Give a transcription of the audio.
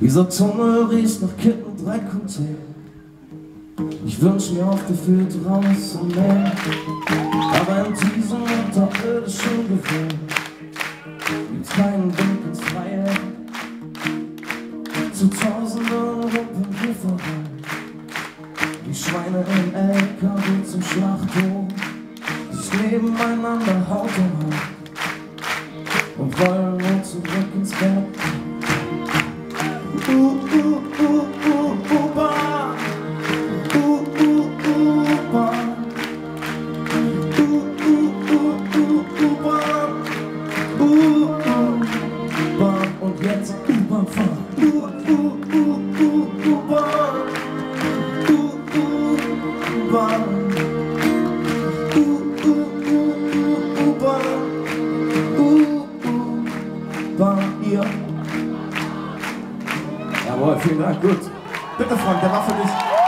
Dieser Tunnel riecht nach Kippen, Dreck und Tee. Ich wünsch mir auf Gefühl draußen mehr, aber in diesem unterirdischen Gefühl gibt's keinen Weg ins Freie. Zu Tausenden rumpeln hier vorbei, wie Schweine im LKW zum Schlachthof. Sie nebeneinander Haut um Haut und wollen U-Bahn. Uh, uh, uh, uh, U-Bahn. Uh, uh, Bahn, ja. Jawohl, vielen Dank, gut. Bitte Frank, der war für dich.